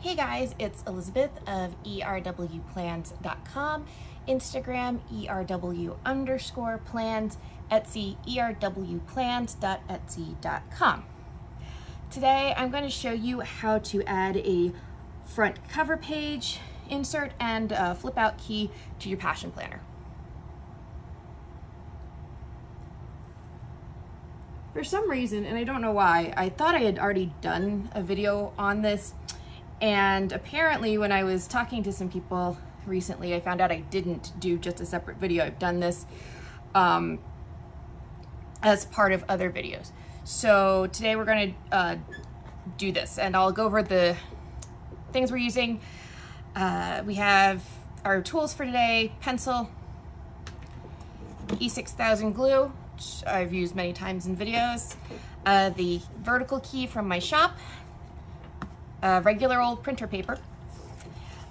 Hey guys, it's Elizabeth of erwplans.com, Instagram erw underscore plans, Etsy erwplans.etsy.com. Today I'm going to show you how to add a front cover page insert and flip out key to your passion planner. For some reason, and I don't know why, I thought I had already done a video on this and apparently when I was talking to some people recently, I found out I didn't do just a separate video. I've done this um, as part of other videos. So today we're gonna uh, do this and I'll go over the things we're using. Uh, we have our tools for today, pencil, E6000 glue, which I've used many times in videos, uh, the vertical key from my shop, uh, regular old printer paper,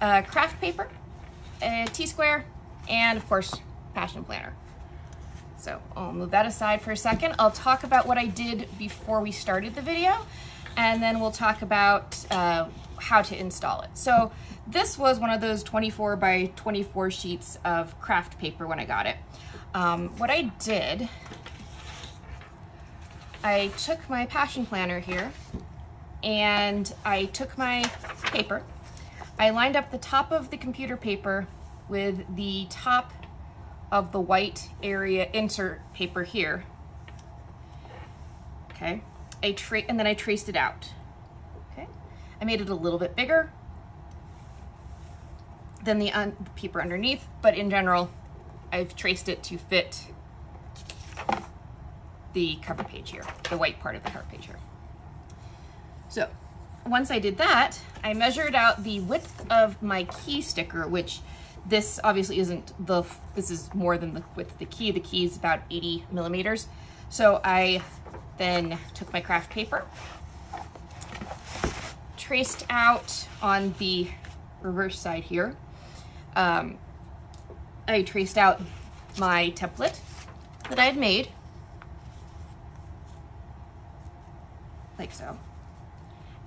uh, craft paper, a T-square, and of course, passion planner. So I'll move that aside for a second. I'll talk about what I did before we started the video, and then we'll talk about uh, how to install it. So this was one of those 24 by 24 sheets of craft paper when I got it. Um, what I did, I took my passion planner here and I took my paper, I lined up the top of the computer paper with the top of the white area insert paper here. Okay, I tra and then I traced it out. Okay, I made it a little bit bigger than the, un paper underneath, but in general, I've traced it to fit the cover page here, the white part of the cover page here. So once I did that, I measured out the width of my key sticker, which this obviously isn't the, this is more than the width of the key. The key is about 80 millimeters. So I then took my craft paper, traced out on the reverse side here. Um, I traced out my template that I had made, like so.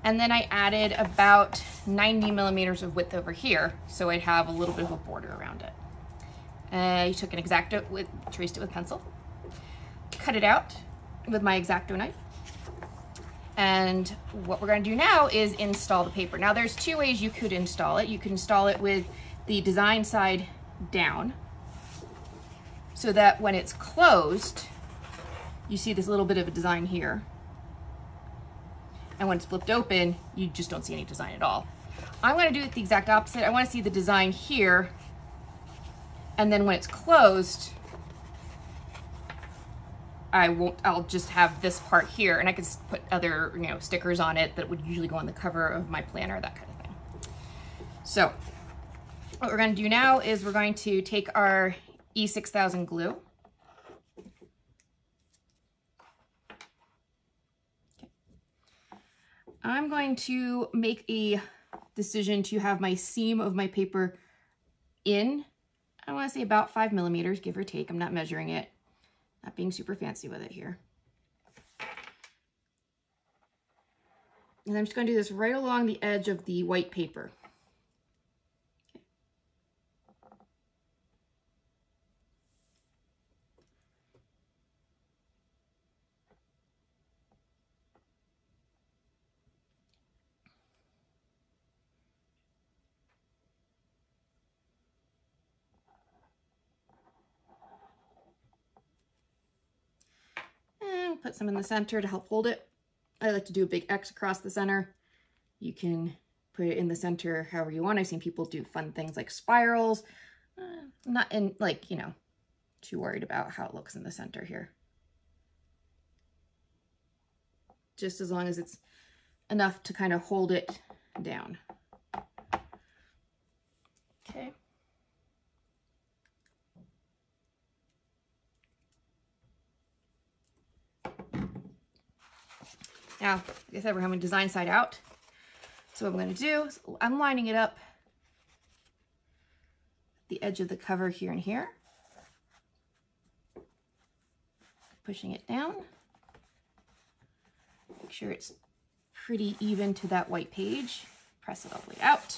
And then I added about 90 millimeters of width over here, so I'd have a little bit of a border around it. Uh, I took an X-Acto, with, traced it with pencil, cut it out with my X-Acto knife. And what we're gonna do now is install the paper. Now there's two ways you could install it. You could install it with the design side down, so that when it's closed, you see this little bit of a design here. And when it's flipped open, you just don't see any design at all. I'm gonna do it the exact opposite. I wanna see the design here. And then when it's closed, I won't, I'll just have this part here and I can put other, you know, stickers on it that would usually go on the cover of my planner, that kind of thing. So what we're gonna do now is we're going to take our E6000 glue I'm going to make a decision to have my seam of my paper in, I want to say about five millimeters, give or take. I'm not measuring it, not being super fancy with it here. And I'm just going to do this right along the edge of the white paper. Put some in the center to help hold it. I like to do a big X across the center. You can put it in the center however you want. I've seen people do fun things like spirals. Uh, not in like, you know, too worried about how it looks in the center here. Just as long as it's enough to kind of hold it down. Now, like I said, we're having design side out. So what I'm going to do is I'm lining it up the edge of the cover here and here. Pushing it down. Make sure it's pretty even to that white page. press it all the way out.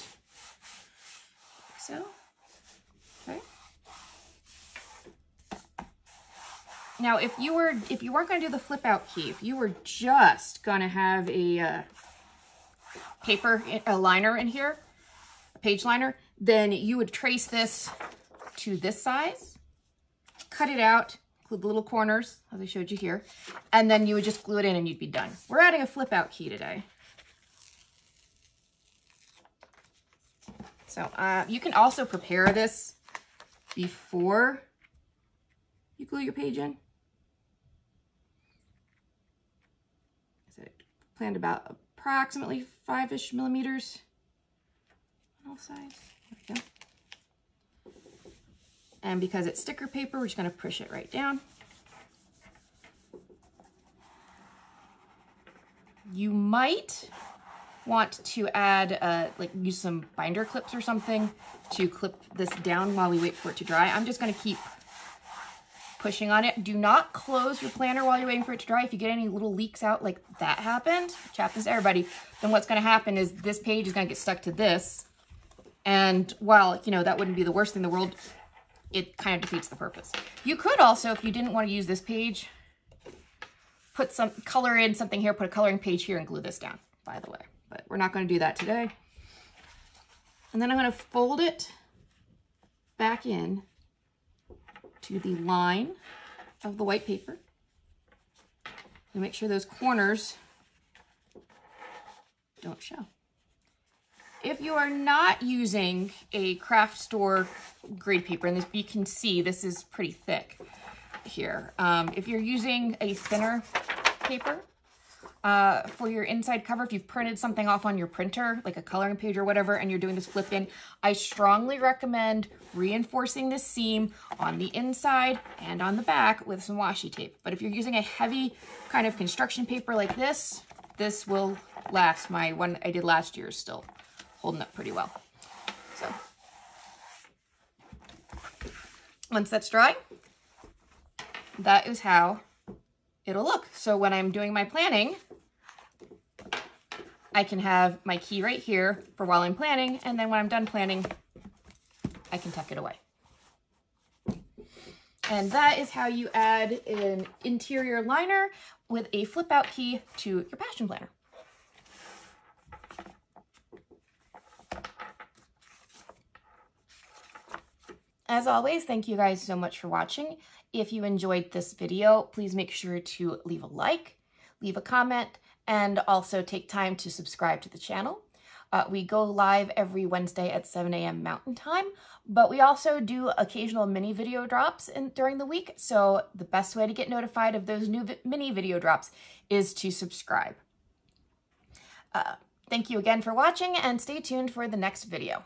Like so. Okay. Now, if you were, if you weren't going to do the flip out key, if you were just going to have a uh, paper, a liner in here, a page liner, then you would trace this to this size, cut it out, include the little corners, as I showed you here, and then you would just glue it in and you'd be done. We're adding a flip out key today. So uh, you can also prepare this before you glue your page in. So planned about approximately five-ish millimeters on all sides. And because it's sticker paper, we're just gonna push it right down. You might want to add, uh, like use some binder clips or something to clip this down while we wait for it to dry. I'm just gonna keep pushing on it. Do not close your planner while you're waiting for it to dry. If you get any little leaks out like that happened, chat this everybody, then what's gonna happen is this page is gonna get stuck to this. And while, you know, that wouldn't be the worst thing in the world, it kind of defeats the purpose. You could also, if you didn't want to use this page, put some color in something here, put a coloring page here and glue this down, by the way. But we're not going to do that today. And then I'm going to fold it back in to the line of the white paper. And make sure those corners don't show. If you are not using a craft store grade paper, and this, you can see this is pretty thick here. Um, if you're using a thinner paper uh, for your inside cover, if you've printed something off on your printer, like a coloring page or whatever, and you're doing this flip in, I strongly recommend reinforcing this seam on the inside and on the back with some washi tape. But if you're using a heavy kind of construction paper like this, this will last. My one I did last year is still holding up pretty well. So once that's dry, that is how it'll look. So when I'm doing my planning, I can have my key right here for while I'm planning, and then when I'm done planning, I can tuck it away. And that is how you add an interior liner with a flip out key to your passion planner. As always, thank you guys so much for watching. If you enjoyed this video, please make sure to leave a like, leave a comment, and also take time to subscribe to the channel. Uh, we go live every Wednesday at 7 a.m. Mountain Time, but we also do occasional mini video drops in, during the week. So the best way to get notified of those new vi mini video drops is to subscribe. Uh, thank you again for watching and stay tuned for the next video.